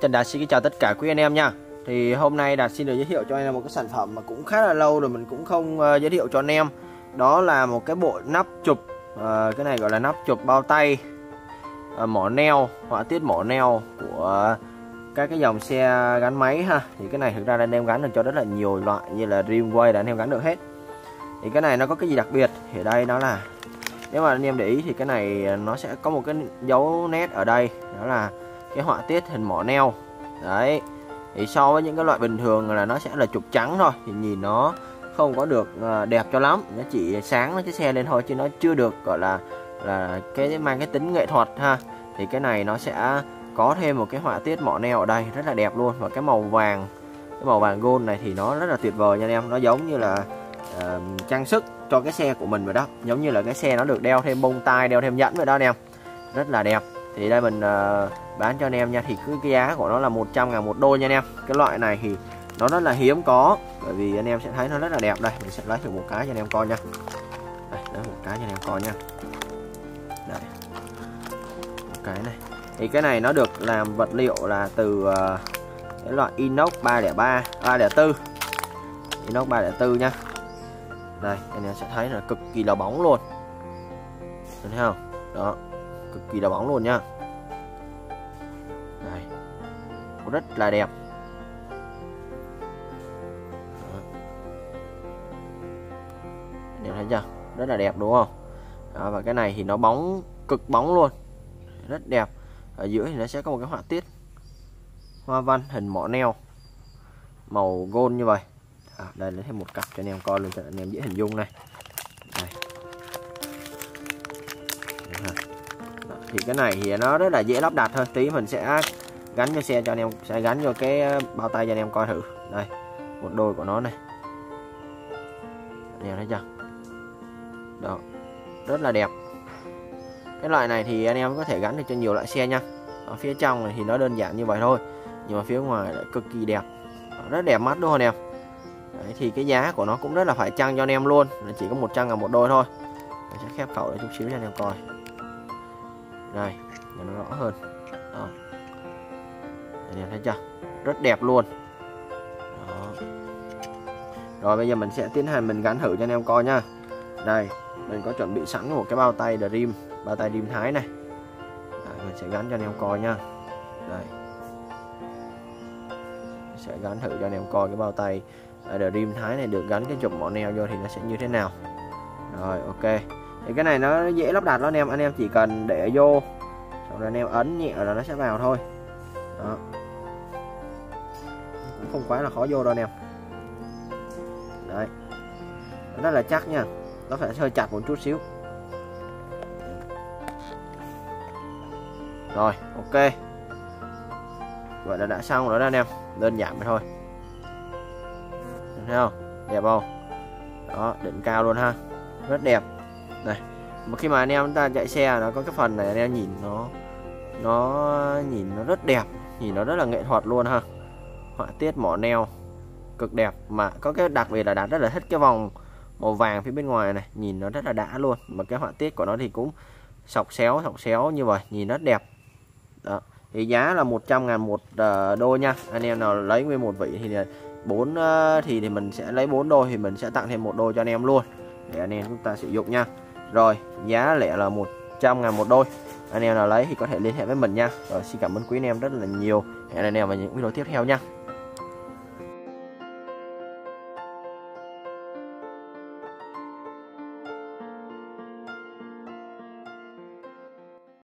Trần Đạt xin chào tất cả quý anh em nha. Thì hôm nay Đạt xin được giới thiệu cho anh em một cái sản phẩm mà cũng khá là lâu rồi mình cũng không uh, giới thiệu cho anh em. Đó là một cái bộ nắp chụp uh, Cái này gọi là nắp chụp bao tay uh, Mỏ neo, họa tiết mỏ neo của các cái dòng xe gắn máy ha. Thì cái này thực ra anh em gắn được cho rất là nhiều loại như là Dreamway là anh em gắn được hết. Thì cái này nó có cái gì đặc biệt? Thì đây nó là Nếu mà anh em để ý thì cái này nó sẽ có một cái dấu nét ở đây Đó là cái họa tiết hình mỏ neo. Đấy thì so với những cái loại bình thường là nó sẽ là trục trắng thôi thì nhìn nó không có được ờ, đẹp cho lắm. Nó chỉ sáng nó cái xe lên thôi chứ nó chưa được gọi là là cái mang cái tính nghệ thuật ha. Thì cái này nó sẽ có thêm một cái họa tiết mỏ neo ở đây rất là đẹp luôn. Và cái màu vàng cái màu vàng gold này thì nó rất là tuyệt vời nha anh em. Nó giống như là uh, trang sức cho cái xe của mình vậy đó. Giống như là cái xe nó được đeo thêm bông tai đeo thêm nhẫn vậy đó anh em. Rất là đẹp. Thì đây mình uh, bán cho anh em nha. Thì cứ cái giá của nó là 100 ngàn một đôi nha anh em. Cái loại này thì nó rất là hiếm có. Bởi vì anh em sẽ thấy nó rất là đẹp. Đây mình sẽ lấy thử một cái cho anh em coi nha. Đây lấy một cái cho anh em coi nha. Đây. Một cái này. Thì cái này nó được làm vật liệu là từ uh, cái loại inox 303 304 inox 304 nha. Đây anh em sẽ thấy là cực kỳ là bóng luôn. Thấy không? Đó cực kỳ là bóng luôn nha. Rất là đẹp. Đẹp thấy chưa? Rất là đẹp đúng không? Đó, và cái này thì nó bóng cực bóng luôn. Rất đẹp. Ở giữa thì nó sẽ có một cái họa tiết hoa văn hình mỏ neo màu gold như vậy. À, đây lấy thêm một cặp cho anh em coi luôn cho anh em dễ hình dung này. Đây. Thì cái này thì nó rất là dễ lắp đặt thôi tí mình sẽ gắn cho xe cho anh em sẽ gắn vô cái ờ, bao tay cho anh em coi thử. Đây một đôi của nó này. Anh em thấy chưa? Đó rất là đẹp. Cái loại này thì anh em có thể gắn được cho nhiều loại xe nha. Ở phía trong này thì nó đơn giản như vậy thôi nhưng mà phía ngoài lại cực kỳ đẹp. Rất đẹp mắt đúng không anh em. Đấy, thì cái giá của nó cũng rất là phải chăng cho anh em luôn. Là chỉ có 100 ngàn một đôi thôi. Mình sẽ khép khẩu để chút xíu cho anh em coi. Đây để nó rõ hơn anh em thấy chưa? Rất đẹp luôn. Đó. rồi bây giờ mình sẽ tiến hành mình gắn thử cho anh em coi nha. Đây mình có chuẩn bị sẵn một cái bao tay Dream bao tay Dream Thái này. Đấy, mình sẽ gắn cho anh em coi nha. Đây. Mình sẽ gắn thử cho anh em coi cái bao tay à, Dream Thái này được gắn cái chụp mỏ neo vô thì nó sẽ như thế nào. Rồi ok. Thì cái này nó dễ lắp đặt lắm anh em. Anh em chỉ cần để vô xong rồi anh em ấn nhẹ là nó sẽ vào thôi. Đó cũng không quá là khó vô đâu anh em. Đấy. Rất là chắc nha. Nó phải hơi chặt một chút xíu. Rồi, ok. Vậy là đã xong rồi đó anh em. Đơn giản vậy thôi. Thấy không? Đẹp không? Đó, đỉnh cao luôn ha. Rất đẹp. Này, mà khi mà anh em ta chạy xe nó có cái phần này anh em nhìn nó nó nhìn nó rất đẹp. Nhìn nó rất là nghệ thuật luôn ha họa tiết mỏ neo, cực đẹp mà có cái đặc biệt là đạt rất là thích cái vòng màu vàng phía bên ngoài này, nhìn nó rất là đã luôn. Mà cái họa tiết của nó thì cũng sọc xéo sọc xéo như vậy, nhìn rất đẹp. Đó, thì giá là 100 ngàn một ờ, đô đôi nha. Anh em nào lấy nguyên một vị thì ờ, bốn ờ, thì thì mình sẽ lấy bốn đôi thì mình sẽ tặng thêm một đôi cho anh em luôn, để anh em chúng ta sử dụng nha. Rồi, giá lẻ là 100 ngàn một đôi anh em nào lấy thì có thể liên hệ với mình nha. Rồi, xin cảm ơn quý anh em rất là nhiều. Hẹn anh em vào những video tiếp theo nha.